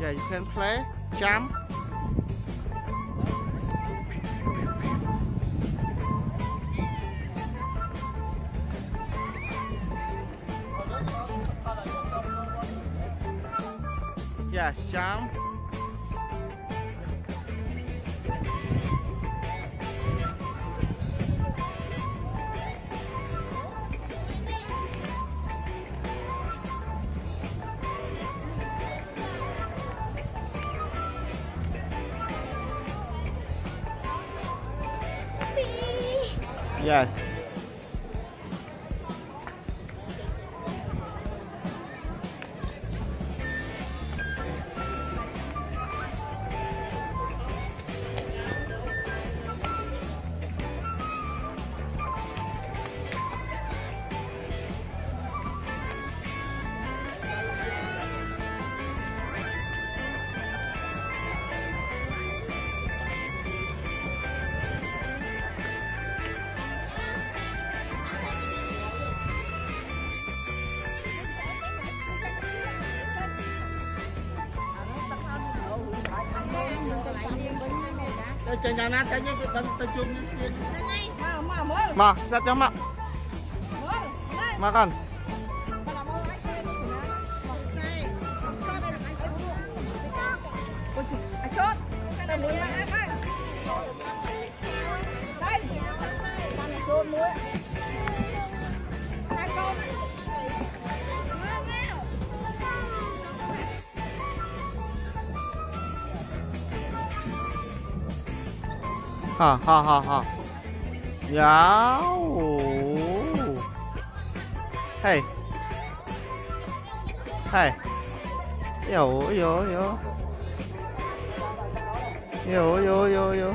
Yeah, you can play, jump. Yes, jump. Yes. Cho nhà na cho những cái tấn tấn chung Mà, ra cho mà Mà 好好好好呀五嘿。嘿。有有有。有有有有。